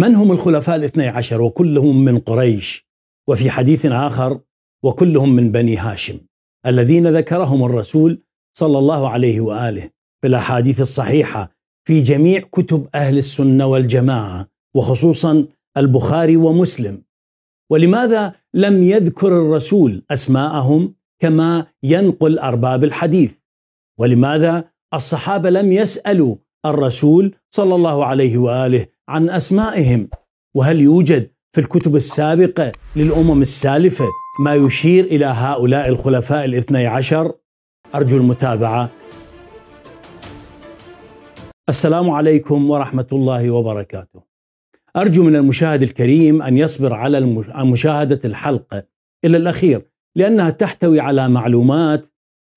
من هم الخلفاء الاثني عشر؟ وكلهم من قريش. وفي حديث آخر وكلهم من بني هاشم الذين ذكرهم الرسول صلى الله عليه وآله في الأحاديث الصحيحة في جميع كتب أهل السنة والجماعة وخصوصا البخاري ومسلم. ولماذا لم يذكر الرسول أسماءهم كما ينقل أرباب الحديث؟ ولماذا الصحابة لم يسألوا الرسول صلى الله عليه وآله عن أسمائهم. وهل يوجد في الكتب السابقة للأمم السالفة ما يشير إلى هؤلاء الخلفاء الاثني عشر؟ أرجو المتابعة. السلام عليكم ورحمة الله وبركاته. أرجو من المشاهد الكريم أن يصبر على مشاهدة الحلقة إلى الأخير لأنها تحتوي على معلومات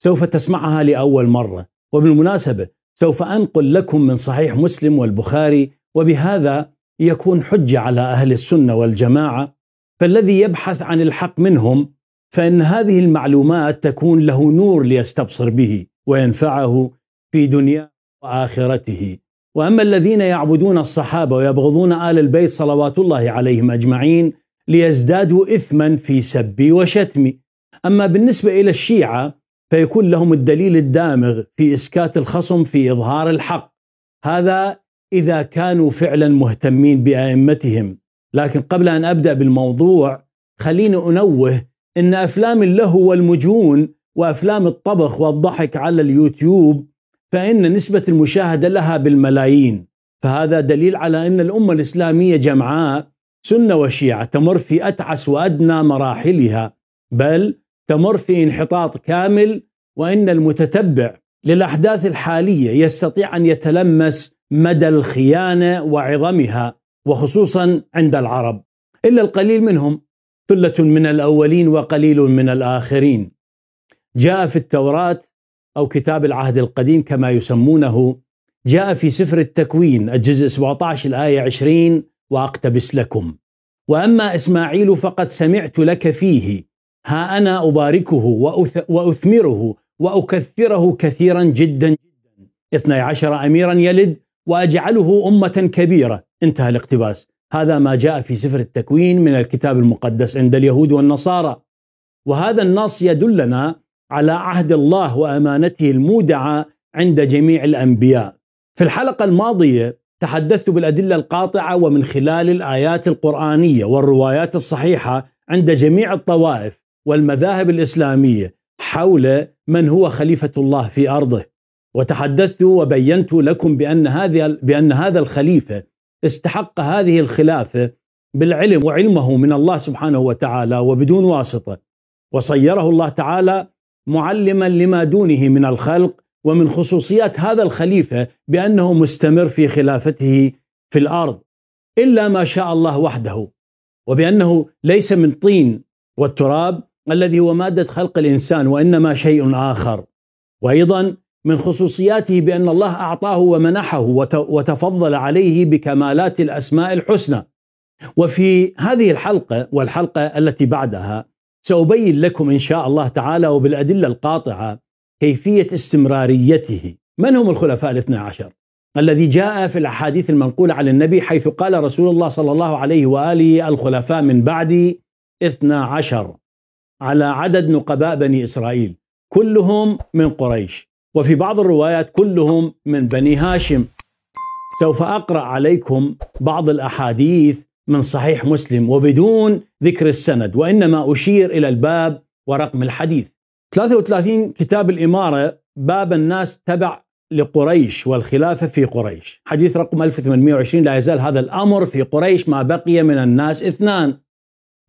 سوف تسمعها لأول مرة. وبالمناسبة سوف أنقل لكم من صحيح مسلم والبخاري وبهذا يكون حجة على أهل السنة والجماعة. فالذي يبحث عن الحق منهم فإن هذه المعلومات تكون له نور ليستبصر به وينفعه في دنيا وآخرته. وأما الذين يعبدون الصحابة ويبغضون آل البيت صلوات الله عليهم أجمعين ليزدادوا إثما في سبي وشتمي. أما بالنسبة إلى الشيعة فيكون لهم الدليل الدامغ في إسكات الخصم في إظهار الحق. هذا إذا كانوا فعلا مهتمين بأئمتهم. لكن قبل أن أبدأ بالموضوع خليني أنوه أن أفلام اللهو والمجون وأفلام الطبخ والضحك على اليوتيوب فإن نسبة المشاهدة لها بالملايين. فهذا دليل على أن الأمة الإسلامية جمعاء سنة وشيعة تمر في أتعس وأدنى مراحلها. بل تمر في انحطاط كامل وإن المتتبع للأحداث الحالية يستطيع أن يتلمس مدى الخيانة وعظمها وخصوصا عند العرب. إلا القليل منهم ثلة من الأولين وقليل من الآخرين. جاء في التوراة أو كتاب العهد القديم كما يسمونه جاء في سفر التكوين الجزء 17 الآية 20 وأقتبس لكم. وأما إسماعيل فقد سمعت لك فيه. ها أنا أباركه وأثمره وأكثره كثيرا جدا جدا. اثني عشر أميرا يلد وأجعله أمة كبيرة. انتهى الاقتباس. هذا ما جاء في سفر التكوين من الكتاب المقدس عند اليهود والنصارى. وهذا النص يدلنا على عهد الله وأمانته المودعة عند جميع الأنبياء. في الحلقة الماضية تحدثت بالأدلة القاطعة ومن خلال الآيات القرآنية والروايات الصحيحة عند جميع الطوائف. والمذاهب الإسلامية حول من هو خليفة الله في أرضه. وتحدثت وبينت لكم بأن هذه بأن هذا الخليفة استحق هذه الخلافة بالعلم وعلمه من الله سبحانه وتعالى وبدون واسطة. وصيره الله تعالى معلما لما دونه من الخلق ومن خصوصيات هذا الخليفة بأنه مستمر في خلافته في الأرض. إلا ما شاء الله وحده. وبأنه ليس من طين والتراب الذي هو مادة خلق الإنسان وإنما شيء آخر. وأيضا من خصوصياته بأن الله أعطاه ومنحه وتفضل عليه بكمالات الأسماء الحسنى. وفي هذه الحلقة والحلقة التي بعدها سأبين لكم إن شاء الله تعالى وبالأدلة القاطعة كيفية استمراريته. من هم الخلفاء الاثنى عشر؟ الذي جاء في الأحاديث المنقولة عن النبي حيث قال رسول الله صلى الله عليه وآله الخلفاء من بعدي اثنى عشر. على عدد نقباء بني إسرائيل كلهم من قريش. وفي بعض الروايات كلهم من بني هاشم. سوف أقرأ عليكم بعض الأحاديث من صحيح مسلم وبدون ذكر السند وإنما أشير إلى الباب ورقم الحديث. 33 كتاب الإمارة باب الناس تبع لقريش والخلافة في قريش. حديث رقم 1820 لا يزال هذا الأمر في قريش ما بقي من الناس اثنان.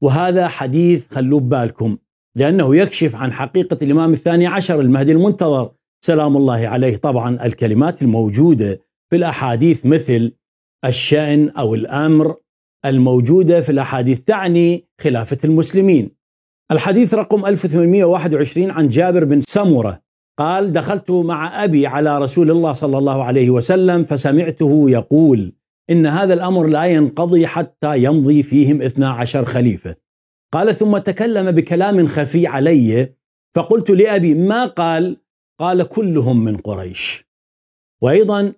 وهذا حديث خلوه ببالكم. لأنه يكشف عن حقيقة الإمام الثاني عشر المهدي المنتظر. سلام الله عليه. طبعا الكلمات الموجودة في الأحاديث مثل الشأن أو الأمر الموجودة في الأحاديث تعني خلافة المسلمين. الحديث رقم 1821 عن جابر بن سمرة قال دخلت مع أبي على رسول الله صلى الله عليه وسلم فسمعته يقول إن هذا الأمر لا ينقضي حتى يمضي فيهم اثنا عشر خليفة. قال ثم تكلم بكلام خفي علي فقلت لأبي ما قال؟ قال كلهم من قريش. وأيضا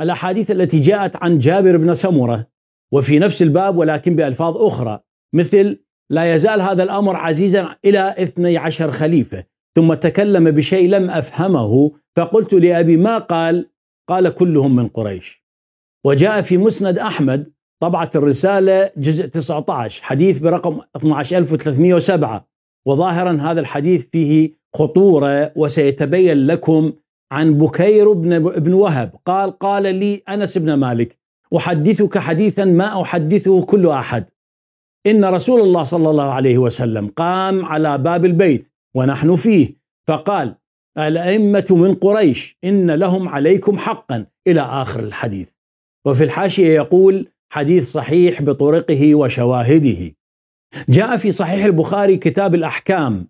الأحاديث التي جاءت عن جابر بن سمرة وفي نفس الباب ولكن بألفاظ أخرى مثل لا يزال هذا الأمر عزيزا إلى اثني عشر خليفة ثم تكلم بشيء لم أفهمه فقلت لأبي ما قال؟ قال كلهم من قريش. وجاء في مسند أحمد طبعة الرسالة جزء 19 حديث برقم 12307 وظاهرا هذا الحديث فيه خطورة وسيتبين لكم عن بكير بن, بن وهب. قال قال لي أنس بن مالك أحدثك حديثا ما أحدثه كل أحد. إن رسول الله صلى الله عليه وسلم قام على باب البيت ونحن فيه فقال الأئمة من قريش إن لهم عليكم حقا. إلى آخر الحديث. وفي الحاشية يقول حديث صحيح بطرقه وشواهده. جاء في صحيح البخاري كتاب الأحكام.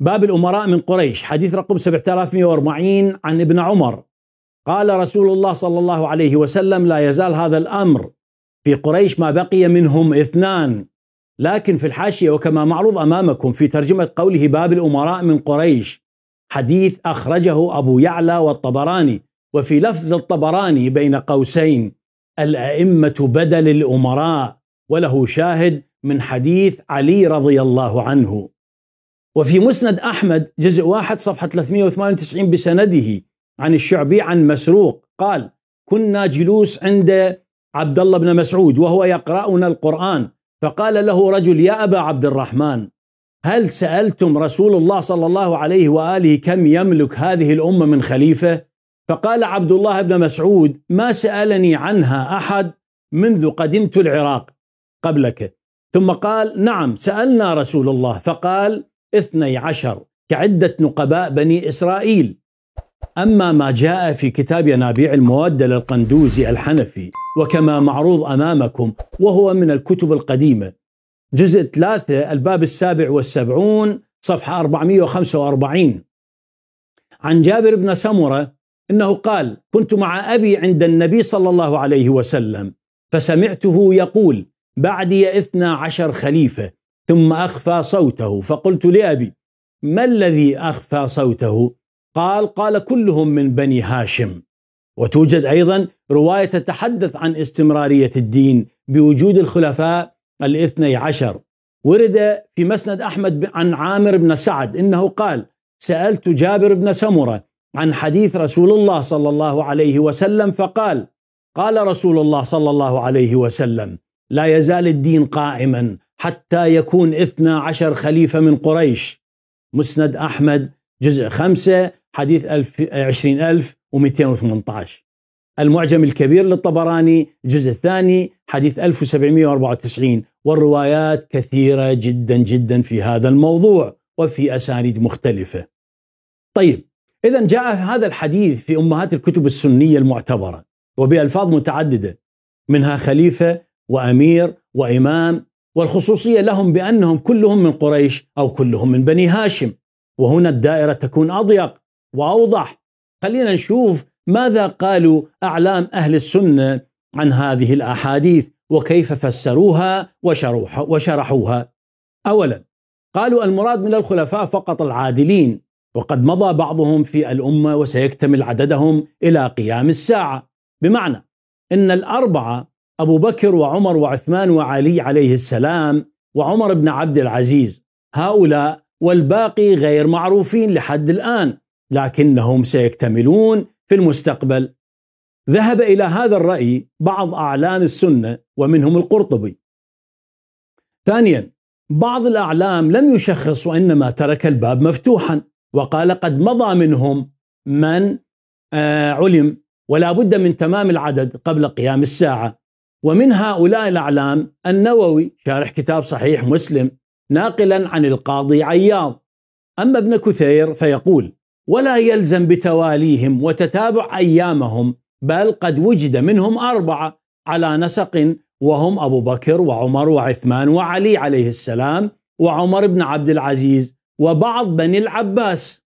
باب الأمراء من قريش حديث رقم 7140 عن ابن عمر. قال رسول الله صلى الله عليه وسلم لا يزال هذا الأمر في قريش ما بقي منهم اثنان. لكن في الحاشية وكما معروض أمامكم في ترجمة قوله باب الأمراء من قريش حديث أخرجه أبو يعلى والطبراني وفي لفظ الطبراني بين قوسين. الأئمة بدل الأمراء وله شاهد من حديث علي رضي الله عنه. وفي مسند أحمد جزء واحد صفحة 398 بسنده عن الشعبي عن مسروق قال كنا جلوس عند عبد الله بن مسعود وهو يقرأنا القرآن فقال له رجل يا أبا عبد الرحمن هل سألتم رسول الله صلى الله عليه وآله كم يملك هذه الأمة من خليفة؟ فقال عبد الله بن مسعود ما سألني عنها أحد منذ قدمت العراق قبلك. ثم قال نعم سألنا رسول الله. فقال اثني عشر كعدة نقباء بني إسرائيل. أما ما جاء في كتاب ينابيع المودة للقندوزي الحنفي وكما معروض أمامكم وهو من الكتب القديمة. جزء ثلاثة الباب السابع والسبعون صفحة 445 عن جابر بن سمرة إنه قال كنت مع أبي عند النبي صلى الله عليه وسلم فسمعته يقول بعدي اثنا عشر خليفة ثم أخفى صوته فقلت لأبي ما الذي أخفى صوته؟ قال قال كلهم من بني هاشم وتوجد أيضا رواية تتحدث عن استمرارية الدين بوجود الخلفاء الاثني عشر ورد في مسند أحمد عن عامر بن سعد إنه قال سألت جابر بن سمرة عن حديث رسول الله صلى الله عليه وسلم فقال قال رسول الله صلى الله عليه وسلم لا يزال الدين قائما حتى يكون اثنا عشر خليفة من قريش. مسند أحمد جزء خمسة حديث ألف عشرين ألف ومئتين وثمانية المعجم الكبير للطبراني الجزء الثاني حديث 1794 والروايات كثيرة جدا جدا في هذا الموضوع وفي أسانيد مختلفة. طيب إذا جاء هذا الحديث في أمهات الكتب السنية المعتبرة وبألفاظ متعددة منها خليفة وأمير وإمام والخصوصية لهم بأنهم كلهم من قريش أو كلهم من بني هاشم. وهنا الدائرة تكون أضيق وأوضح. خلينا نشوف ماذا قالوا أعلام أهل السنة عن هذه الأحاديث وكيف فسروها وشرحوها. أولا قالوا المراد من الخلفاء فقط العادلين. وقد مضى بعضهم في الأمة وسيكتمل عددهم إلى قيام الساعة. بمعنى إن الأربعة أبو بكر وعمر وعثمان وعلي عليه السلام وعمر بن عبد العزيز هؤلاء والباقي غير معروفين لحد الآن لكنهم سيكتملون في المستقبل. ذهب إلى هذا الرأي بعض أعلام السنة ومنهم القرطبي. ثانيا بعض الأعلام لم يشخص وإنما ترك الباب مفتوحا. وقال قد مضى منهم من آه، علم ولا بد من تمام العدد قبل قيام الساعة. ومن هؤلاء الأعلام النووي شارح كتاب صحيح مسلم ناقلا عن القاضي عياض. أما ابن كثير فيقول ولا يلزم بتواليهم وتتابع أيامهم بل قد وجد منهم أربعة على نسق وهم أبو بكر وعمر وعثمان وعلي عليه السلام وعمر بن عبد العزيز وبعض بني العباس.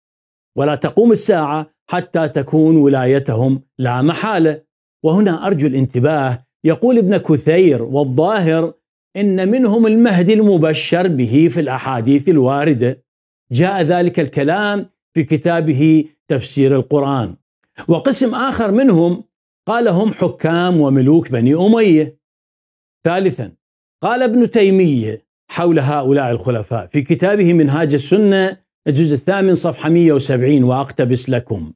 ولا تقوم الساعة حتى تكون ولايتهم لا محالة. وهنا أرجو الانتباه. يقول ابن كثير والظاهر إن منهم المهدي المبشر به في الأحاديث الواردة. جاء ذلك الكلام في كتابه تفسير القرآن. وقسم آخر منهم قال هم حكام وملوك بني أمية. ثالثا قال ابن تيمية حول هؤلاء الخلفاء. في كتابه منهاج السنة الجزء الثامن صفحة 170 وأقتبس لكم.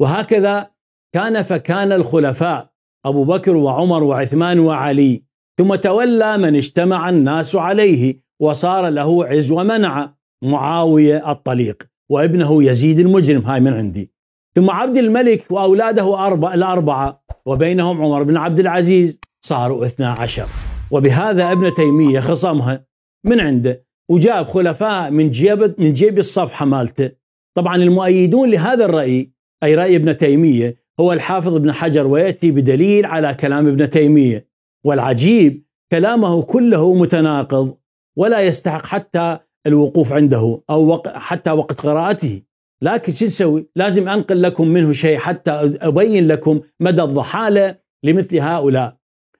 وهكذا كان فكان الخلفاء أبو بكر وعمر وعثمان وعلي ثم تولى من اجتمع الناس عليه وصار له عز ومنع معاوية الطليق وابنه يزيد المجرم. هاي من عندي. ثم عبد الملك وأولاده أربع الأربعة وبينهم عمر بن عبد العزيز صاروا اثنا عشر. وبهذا ابن تيمية خصمها من عنده وجاب خلفاء من جيب من جيب الصفحة مالته. طبعا المؤيدون لهذا الرأي أي رأي ابن تيمية هو الحافظ ابن حجر ويأتي بدليل على كلام ابن تيمية. والعجيب كلامه كله متناقض ولا يستحق حتى الوقوف عنده أو وق حتى وقت قراءته. لكن شو نسوي؟ لازم أنقل لكم منه شيء حتى أبين لكم مدى الضحالة لمثل هؤلاء.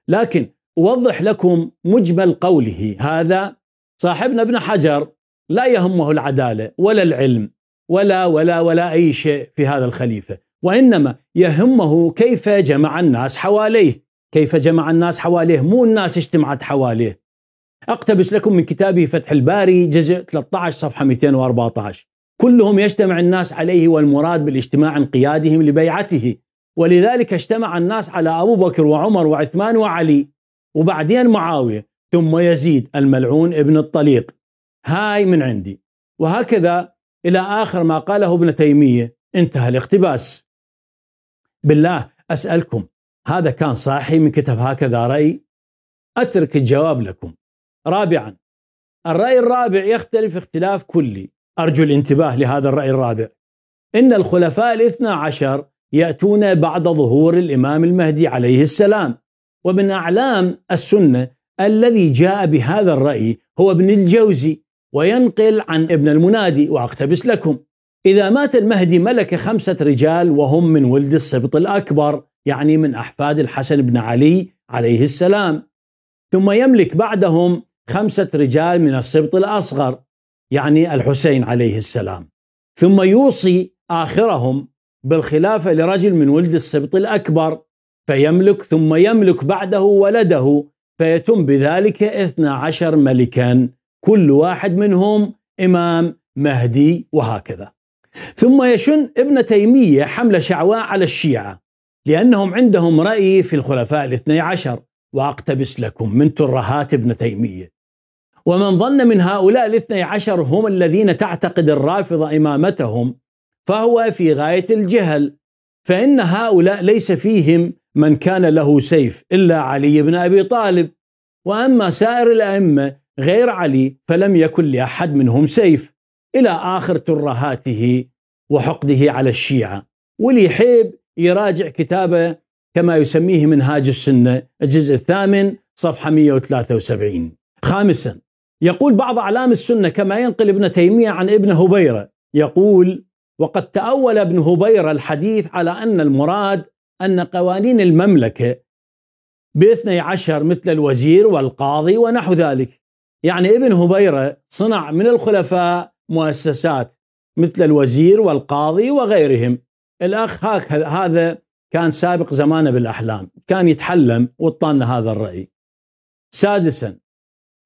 لكن أوضح لكم مجمل قوله هذا صاحبنا ابن حجر لا يهمه العدالة ولا العلم ولا ولا ولا أي شيء في هذا الخليفة وإنما يهمه كيف جمع الناس حواليه. كيف جمع الناس حواليه؟ مو الناس اجتمعت حواليه. أقتبس لكم من كتابه فتح الباري جزء 13 صفحة 214 كلهم يجتمع الناس عليه والمراد بالاجتماع انقيادهم لبيعته. ولذلك اجتمع الناس على أبو بكر وعمر وعثمان وعلي. وبعدين معاوية. ثم يزيد الملعون ابن الطليق. هاي من عندي. وهكذا إلى آخر ما قاله ابن تيمية. انتهى الاقتباس. بالله أسألكم هذا كان صاحي من كتب هكذا رأي؟ أترك الجواب لكم. رابعا الرأي الرابع يختلف اختلاف كلي. أرجو الانتباه لهذا الرأي الرابع. إن الخلفاء الاثنى عشر يأتون بعد ظهور الإمام المهدي عليه السلام. ومن أعلام السنة الذي جاء بهذا الرأي هو ابن الجوزي وينقل عن ابن المنادي وأقتبس لكم. إذا مات المهدي ملك خمسة رجال وهم من ولد السبط الأكبر يعني من أحفاد الحسن بن علي عليه السلام. ثم يملك بعدهم خمسة رجال من السبط الأصغر يعني الحسين عليه السلام. ثم يوصي آخرهم بالخلافة لرجل من ولد السبط الأكبر فيملك ثم يملك بعده ولده فيتم بذلك اثنا عشر ملكا كل واحد منهم إمام مهدي وهكذا. ثم يشن ابن تيمية حملة شعواء على الشيعة لأنهم عندهم رأي في الخلفاء الاثني عشر وأقتبس لكم من ترهات ابن تيمية. ومن ظن من هؤلاء الاثني عشر هم الذين تعتقد الرافضة إمامتهم فهو في غاية الجهل فإن هؤلاء ليس فيهم من كان له سيف إلا علي بن أبي طالب. وأما سائر الأئمة غير علي فلم يكن لأحد منهم سيف. إلى آخر ترهاته وحقده على الشيعة. واللي يحب يراجع كتابه كما يسميه منهاج السنة الجزء الثامن صفحة 173 خامسا يقول بعض أعلام السنة كما ينقل ابن تيمية عن ابن هبيرة يقول وقد تأول ابن هبيرة الحديث على أن المراد أن قوانين المملكة باثني عشر مثل الوزير والقاضي ونحو ذلك. يعني ابن هبيرة صنع من الخلفاء مؤسسات مثل الوزير والقاضي وغيرهم. الأخ هذا كان سابق زمانه بالأحلام كان يتحلم وطالنا هذا الرأي. سادسا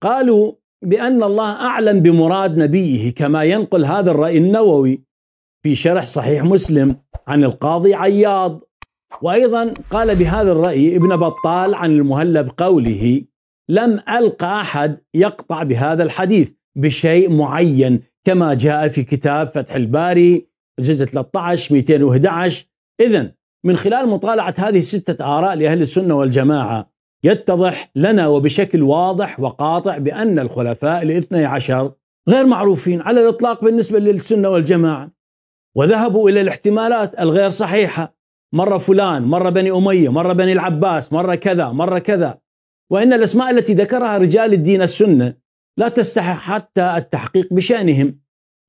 قالوا بأن الله أعلم بمراد نبيه كما ينقل هذا الرأي النووي في شرح صحيح مسلم عن القاضي عياض. وأيضا قال بهذا الرأي ابن بطال عن المهلب قوله لم ألقى أحد يقطع بهذا الحديث بشيء معين كما جاء في كتاب فتح الباري الجزء 13 211 إذا من خلال مطالعة هذه الستة آراء لأهل السنة والجماعة يتضح لنا وبشكل واضح وقاطع بأن الخلفاء الاثني عشر غير معروفين على الإطلاق بالنسبة للسنة والجماعة وذهبوا إلى الاحتمالات الغير صحيحة. مرة فلان مرة بني أمية مرة بني العباس مرة كذا مرة كذا. وإن الأسماء التي ذكرها رجال الدين السنة لا تستحق حتى التحقيق بشأنهم.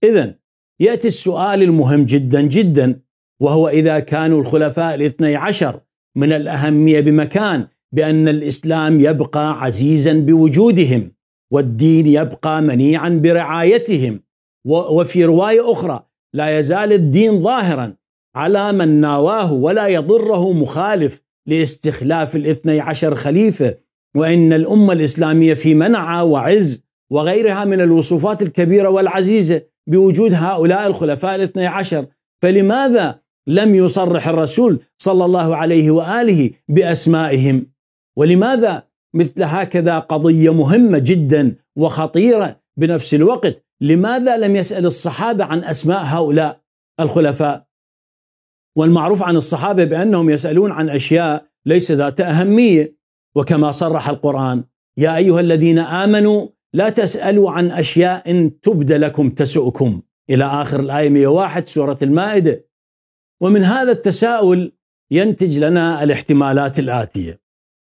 إذا يأتي السؤال المهم جدا جدا وهو إذا كانوا الخلفاء الاثني عشر من الأهمية بمكان بأن الإسلام يبقى عزيزا بوجودهم والدين يبقى منيعا برعايتهم. وفي رواية أخرى لا يزال الدين ظاهرا على من ناواه ولا يضره مخالف لاستخلاف الاثني عشر خليفة. وإن الأمة الإسلامية في منع وعز وغيرها من الوصفات الكبيرة والعزيزة بوجود هؤلاء الخلفاء الاثني عشر. فلماذا لم يصرح الرسول صلى الله عليه وآله بأسمائهم؟ ولماذا مثل هكذا قضية مهمة جدا وخطيرة بنفس الوقت؟ لماذا لم يسأل الصحابة عن أسماء هؤلاء الخلفاء؟ والمعروف عن الصحابة بأنهم يسألون عن أشياء ليس ذات أهمية. وكما صرح القرآن يا أيها الذين آمنوا لا تسألوا عن أشياء إن تبد لكم تسؤكم. إلى آخر الآية 101 سورة المائدة. ومن هذا التساؤل ينتج لنا الاحتمالات الآتية.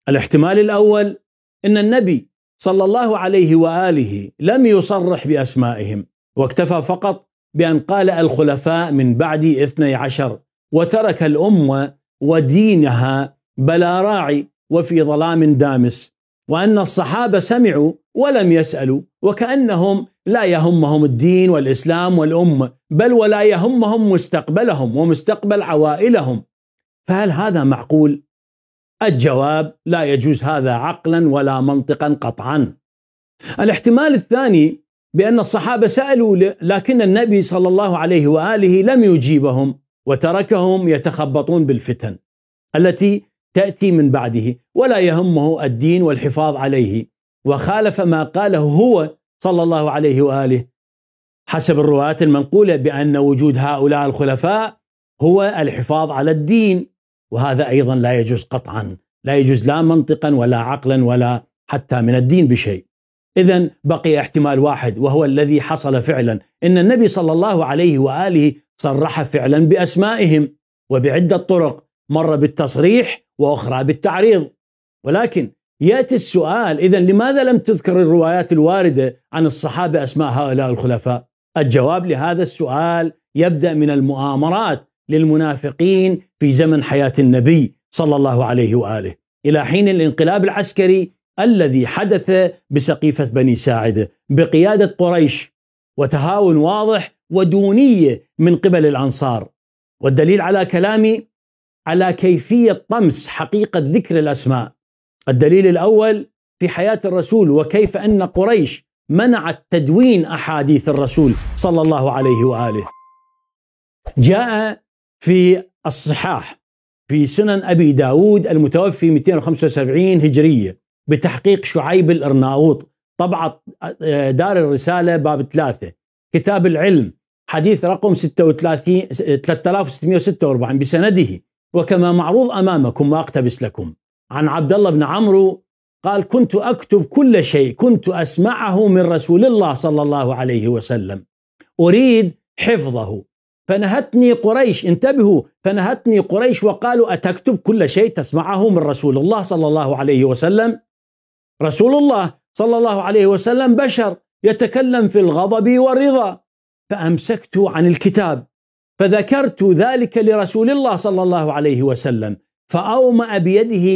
الاحتمال الأول أن النبي صلى الله عليه وآله لم يصرح بأسمائهم واكتفى فقط بأن قال الخلفاء من بعد اثني عشر. وترك الأمة ودينها بلا راعي وفي ظلام دامس وأن الصحابة سمعوا ولم يسألوا وكأنهم لا يهمهم الدين والإسلام والأمة بل ولا يهمهم مستقبلهم ومستقبل عوائلهم. فهل هذا معقول؟ الجواب لا يجوز هذا عقلا ولا منطقا قطعا. الاحتمال الثاني بأن الصحابة سألوا لكن النبي صلى الله عليه وآله لم يجيبهم. وتركهم يتخبطون بالفتن التي تأتي من بعده ولا يهمه الدين والحفاظ عليه. وخالف ما قاله هو صلى الله عليه وآله. حسب الروايات المنقولة بأن وجود هؤلاء الخلفاء هو الحفاظ على الدين وهذا أيضا لا يجوز قطعا لا يجوز لا منطقا ولا عقلا ولا حتى من الدين بشيء. إذا بقي احتمال واحد وهو الذي حصل فعلا. إن النبي صلى الله عليه وآله صرح فعلا بأسمائهم وبعدة طرق مرة بالتصريح وأخرى بالتعريض. ولكن يأتي السؤال إذا لماذا لم تذكر الروايات الواردة عن الصحابة أسماء هؤلاء الخلفاء؟ الجواب لهذا السؤال يبدأ من المؤامرات للمنافقين في زمن حياة النبي صلى الله عليه وآله. إلى حين الانقلاب العسكري الذي حدث بسقيفة بني ساعدة بقيادة قريش. وتهاون واضح ودونية من قبل الأنصار. والدليل على كلامي على كيفية طمس حقيقة ذكر الأسماء. الدليل الأول في حياة الرسول وكيف أن قريش منعت تدوين أحاديث الرسول صلى الله عليه وآله. جاء في الصحاح في سنن أبي داود المتوفي 275 هجرية بتحقيق شعيب الإرناؤوط. طبعة آه، دار الرسالة باب ثلاثة. كتاب العلم حديث رقم 36 3646 بسنده. وكما معروض أمامكم واقتبس لكم. عن عبد الله بن عمرو قال كنت أكتب كل شيء كنت أسمعه من رسول الله صلى الله عليه وسلم. أريد حفظه. فنهتني قريش انتبهوا فنهتني قريش وقالوا أتكتب كل شيء تسمعه من رسول الله صلى الله عليه وسلم؟ رسول الله صلى الله عليه وسلم بشر يتكلم في الغضب والرضا. فأمسكت عن الكتاب فذكرت ذلك لرسول الله صلى الله عليه وسلم فأومأ بيده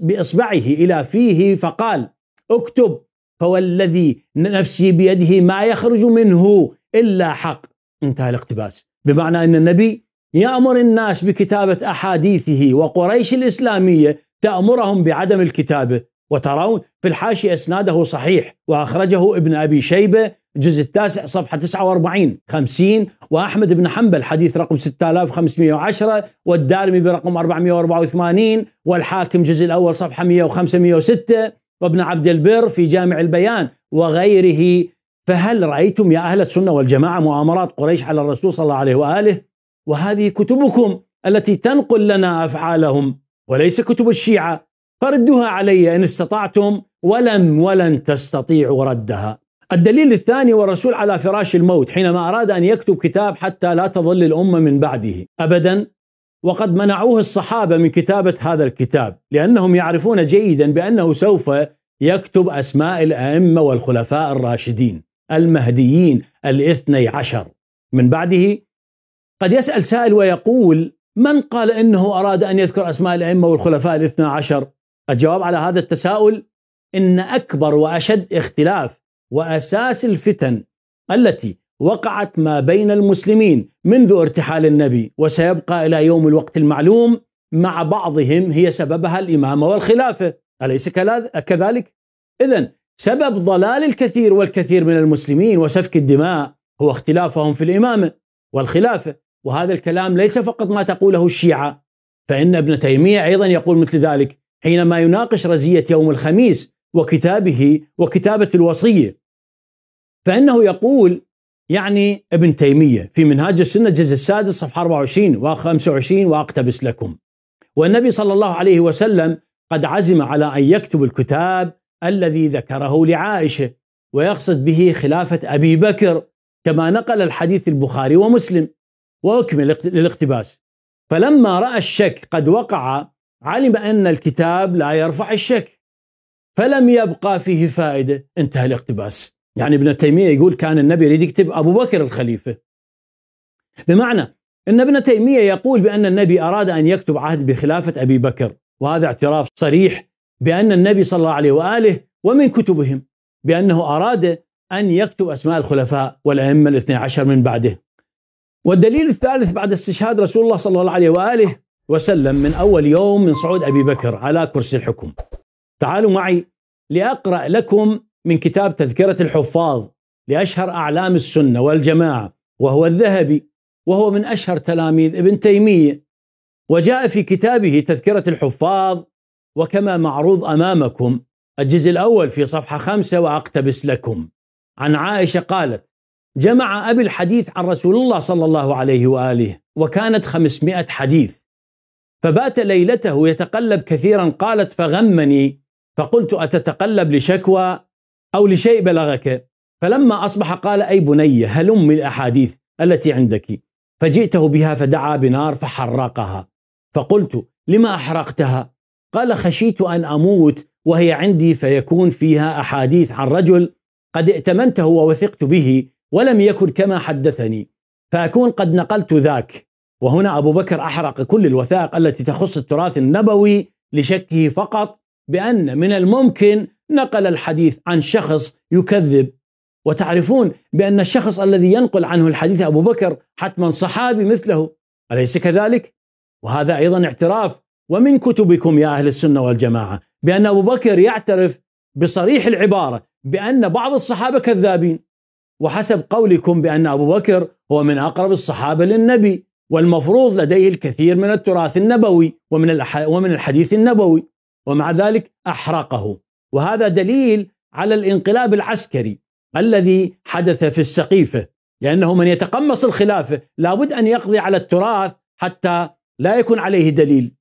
بإصبعه إلى فيه فقال اكتب فوالذي نفسي بيده ما يخرج منه إلا حق. انتهى الاقتباس. بمعنى أن النبي يأمر الناس بكتابة أحاديثه وقريش الإسلامية تأمرهم بعدم الكتابة. وترون في الحاشية إسناده صحيح وأخرجه ابن أبي شيبة الجزء التاسع صفحة 49 50 وأحمد بن حنبل حديث رقم 6510 والدارمي برقم 484 والحاكم الجزء الأول صفحة 105 106 وابن عبد البر في جامع البيان وغيره. فهل رأيتم يا أهل السنة والجماعة مؤامرات قريش على الرسول صلى الله عليه وآله؟ وهذه كتبكم التي تنقل لنا أفعالهم وليس كتب الشيعة. فردوها علي إن استطعتم ولم ولن تستطيعوا ردها. الدليل الثاني والرسول على فراش الموت حينما أراد أن يكتب كتاب حتى لا تظل الأمة من بعده. أبدا وقد منعوه الصحابة من كتابة هذا الكتاب لأنهم يعرفون جيدا بأنه سوف يكتب أسماء الأئمة والخلفاء الراشدين المهديين الاثني عشر. من بعده قد يسأل سائل ويقول من قال إنه أراد أن يذكر أسماء الأئمة والخلفاء الاثنى عشر؟ الجواب على هذا التساؤل إن أكبر وأشد اختلاف وأساس الفتن التي وقعت ما بين المسلمين منذ ارتحال النبي وسيبقى إلى يوم الوقت المعلوم مع بعضهم هي سببها الامامه والخلافة أليس كذلك؟ إذا سبب ضلال الكثير والكثير من المسلمين وسفك الدماء هو اختلافهم في الإمامة والخلافة وهذا الكلام ليس فقط ما تقوله الشيعة فإن ابن تيمية أيضا يقول مثل ذلك حينما يناقش رزية يوم الخميس وكتابه وكتابة الوصية. فإنه يقول يعني ابن تيمية في منهاج السنة الجزء السادس صفحة 24 و 25 وأقتبس لكم. والنبي صلى الله عليه وسلم قد عزم على أن يكتب الكتاب الذي ذكره لعائشة ويقصد به خلافة أبي بكر كما نقل الحديث البخاري ومسلم. وأكمل للاقتباس. فلما رأى الشك قد وقع علم أن الكتاب لا يرفع الشك فلم يبقى فيه فائدة. انتهى الاقتباس. يعني ابن تيمية يقول كان النبي يريد يكتب أبو بكر الخليفة. بمعنى أن ابن تيمية يقول بأن النبي أراد أن يكتب عهد بخلافة أبي بكر وهذا اعتراف صريح بأن النبي صلى الله عليه وآله ومن كتبهم بأنه أراد أن يكتب أسماء الخلفاء والأئمة الاثنى عشر من بعده. والدليل الثالث بعد استشهاد رسول الله صلى الله عليه وآله وسلم من أول يوم من صعود أبي بكر على كرسي الحكم. تعالوا معي لأقرأ لكم من كتاب تذكرة الحفاظ لأشهر أعلام السنة والجماعة وهو الذهبي وهو من أشهر تلاميذ ابن تيمية. وجاء في كتابه تذكرة الحفاظ وكما معروض أمامكم الجزء الأول في صفحة خمسة وأقتبس لكم. عن عائشة قالت جمع أبي الحديث عن رسول الله صلى الله عليه وآله وكانت خمسمائة حديث. فبات ليلته يتقلب كثيرا قالت فغمني. فقلت أتتقلب لشكوى أو لشيء بلغك؟ فلما أصبح قال أي بني هلم الأحاديث التي عندك. فجئته بها فدعا بنار فحرقها. فقلت لما أحرقتها؟ قال خشيت أن أموت وهي عندي فيكون فيها أحاديث عن رجل قد ائتمنته ووثقت به ولم يكن كما حدثني فأكون قد نقلت ذاك. وهنا أبو بكر أحرق كل الوثائق التي تخص التراث النبوي لشكه فقط بأن من الممكن نقل الحديث عن شخص يكذب. وتعرفون بأن الشخص الذي ينقل عنه الحديث أبو بكر حتما صحابي مثله. أليس كذلك؟ وهذا أيضا اعتراف. ومن كتبكم يا أهل السنة والجماعة بأن أبو بكر يعترف بصريح العبارة بأن بعض الصحابة كذابين. وحسب قولكم بأن أبو بكر هو من أقرب الصحابة للنبي. والمفروض لديه الكثير من التراث النبوي ومن ومن الحديث النبوي ومع ذلك أحرقه. وهذا دليل على الانقلاب العسكري الذي حدث في السقيفة لأنه من يتقمص الخلافة لابد أن يقضي على التراث حتى لا يكون عليه دليل.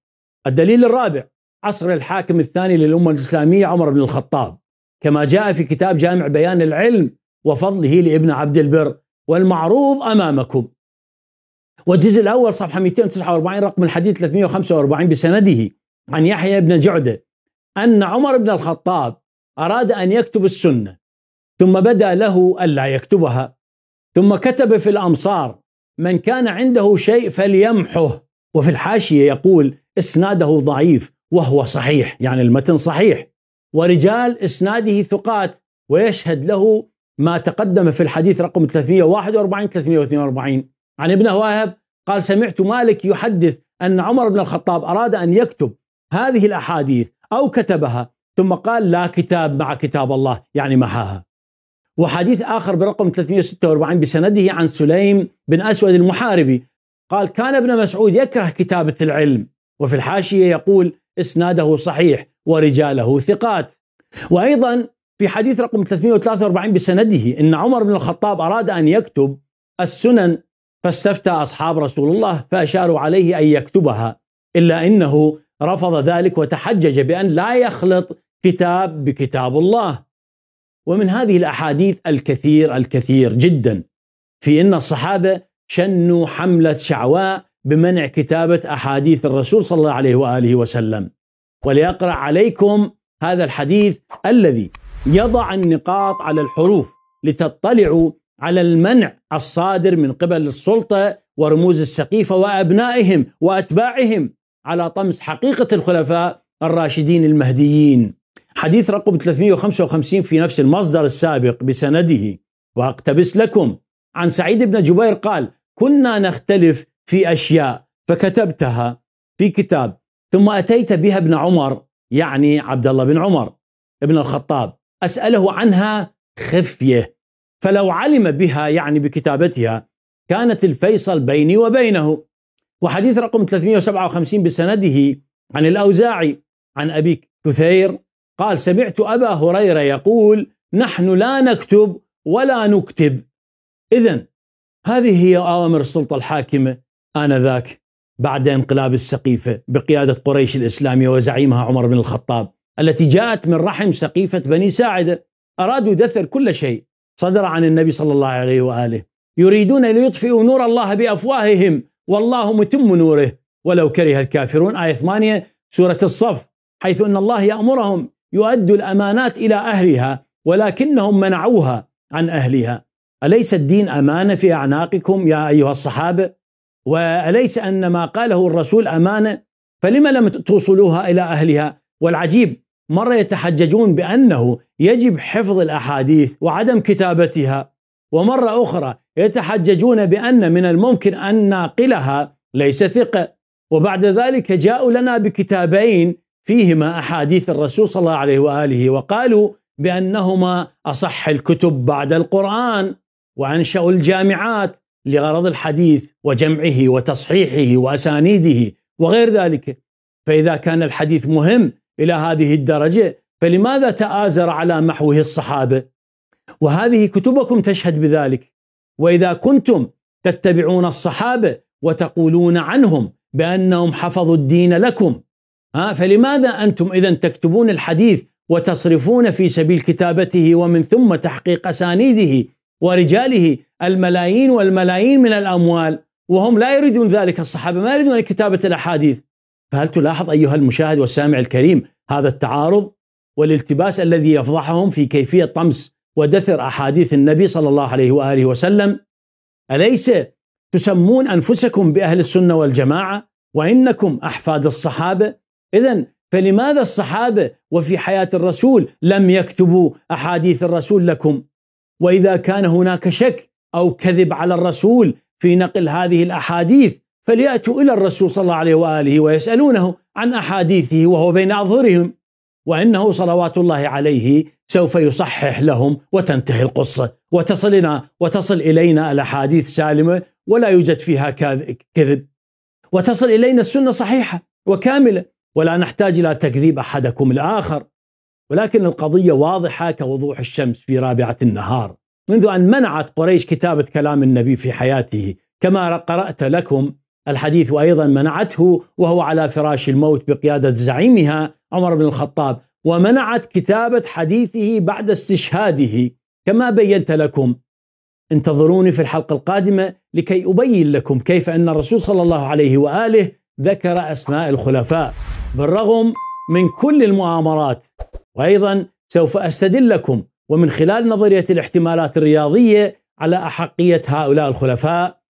الدليل الرابع عصر الحاكم الثاني للأمة الإسلامية عمر بن الخطاب. كما جاء في كتاب جامع بيان العلم وفضله لابن عبد البر والمعروض أمامكم. والجزء الأول صفحة 249 رقم الحديث 345 بسنده عن يحيى بن جعدة أن عمر بن الخطاب أراد أن يكتب السنة ثم بدا له ألا يكتبها ثم كتب في الأمصار من كان عنده شيء فليمحه. وفي الحاشية يقول إسناده ضعيف وهو صحيح. يعني المتن صحيح. ورجال إسناده ثقات ويشهد له ما تقدم في الحديث رقم 341 342 عن ابن واهب قال سمعت مالك يحدث أن عمر بن الخطاب أراد أن يكتب هذه الأحاديث أو كتبها ثم قال لا كتاب مع كتاب الله يعني محاها. وحديث آخر برقم 346 بسنده عن سليم بن أسود المحاربي قال كان ابن مسعود يكره كتابة العلم وفي الحاشية يقول إسناده صحيح ورجاله ثقات. وأيضا في حديث رقم 343 بسنده إن عمر بن الخطاب أراد أن يكتب السنن فاستفتى أصحاب رسول الله فأشاروا عليه أن يكتبها إلا أنه رفض ذلك وتحجج بأن لا يخلط كتاب بكتاب الله. ومن هذه الأحاديث الكثير الكثير جدا في أن الصحابة شنوا حملة شعواء بمنع كتابة أحاديث الرسول صلى الله عليه وآله وسلم. وليقرأ عليكم هذا الحديث الذي يضع النقاط على الحروف لتطلعوا على المنع الصادر من قبل السلطة ورموز السقيفة وأبنائهم وأتباعهم على طمس حقيقة الخلفاء الراشدين المهديين. حديث رقم 355 في نفس المصدر السابق بسنده. وأقتبس لكم عن سعيد بن جبير قال كنا نختلف في أشياء فكتبتها في كتاب ثم أتيت بها ابن عمر يعني عبد الله بن عمر بن الخطاب أسأله عنها خفية فلو علم بها يعني بكتابتها كانت الفيصل بيني وبينه. وحديث رقم 357 بسنده عن الأوزاعي عن أبي كثير قال سمعت أبا هريرة يقول نحن لا نكتب ولا نكتب اذا هذه هي أوامر السلطة الحاكمة آنذاك بعد انقلاب السقيفه بقيادة قريش الإسلامية وزعيمها عمر بن الخطاب التي جاءت من رحم سقيفة بني ساعدة. أرادوا دثر كل شيء صدر عن النبي صلى الله عليه وآله. يريدون ليطفئوا نور الله بأفواههم. والله متم نوره. ولو كره الكافرون. آية 8 سورة الصف. حيث إن الله يأمرهم يؤدوا الأمانات إلى أهلها ولكنهم منعوها عن أهلها. أليس الدين امانه في أعناقكم يا أيها الصحابة؟ وأليس أن ما قاله الرسول امانه فلما لم توصلوها إلى أهلها؟ والعجيب مرة يتحججون بأنه يجب حفظ الأحاديث وعدم كتابتها ومرة أخرى يتحججون بأن من الممكن أن ناقلها ليس ثقة. وبعد ذلك جاءوا لنا بكتابين فيهما أحاديث الرسول صلى الله عليه وآله وقالوا بأنهما أصح الكتب بعد القرآن وأنشأوا الجامعات لغرض الحديث وجمعه وتصحيحه وأسانيده وغير ذلك. فإذا كان الحديث مهم إلى هذه الدرجة فلماذا تآزر على محوه الصحابة؟ وهذه كتبكم تشهد بذلك. وإذا كنتم تتبعون الصحابة وتقولون عنهم بأنهم حفظوا الدين لكم ها فلماذا أنتم إذا تكتبون الحديث وتصرفون في سبيل كتابته ومن ثم تحقيق أسانيده ورجاله الملايين والملايين من الأموال وهم لا يريدون ذلك الصحابة ما يريدون كتابه الأحاديث؟ فهل تلاحظ أيها المشاهد والسامع الكريم هذا التعارض والالتباس الذي يفضحهم في كيفية طمس ودثر أحاديث النبي صلى الله عليه وآله وسلم؟ أليس تسمون أنفسكم بأهل السنة والجماعة وإنكم أحفاد الصحابة؟ اذا فلماذا الصحابة وفي حياة الرسول لم يكتبوا أحاديث الرسول لكم؟ وإذا كان هناك شك أو كذب على الرسول في نقل هذه الأحاديث فليأتوا إلى الرسول صلى الله عليه وآله ويسألونه عن أحاديثه وهو بين أظهرهم وإنه صلوات الله عليه سوف يصحح لهم وتنتهي القصة. وتصلنا وتصل إلينا الأحاديث سالمة ولا يوجد فيها كذب. وتصل إلينا السنة صحيحة وكاملة ولا نحتاج إلى تكذيب أحدكم الآخر. ولكن القضية واضحة كوضوح الشمس في رابعة النهار. منذ أن منعت قريش كتابة كلام النبي في حياته كما قرأت لكم الحديث وأيضا منعته وهو على فراش الموت بقيادة زعيمها عمر بن الخطاب ومنعت كتابة حديثه بعد استشهاده. كما بينت لكم انتظروني في الحلقة القادمة لكي أبين لكم كيف أن الرسول صلى الله عليه وآله ذكر أسماء الخلفاء. بالرغم من كل المؤامرات وأيضا سوف أستدل لكم ومن خلال نظرية الاحتمالات الرياضية على أحقية هؤلاء الخلفاء